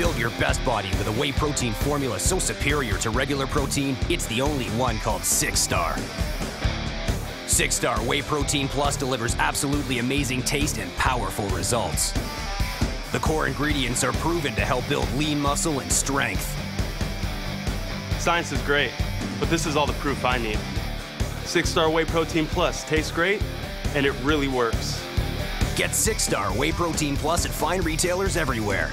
Build your best body with a whey protein formula so superior to regular protein, it's the only one called Six Star. Six Star Whey Protein Plus delivers absolutely amazing taste and powerful results. The core ingredients are proven to help build lean muscle and strength. Science is great, but this is all the proof I need. Six Star Whey Protein Plus tastes great, and it really works. Get Six Star Whey Protein Plus at fine retailers everywhere.